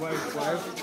Wife, wife.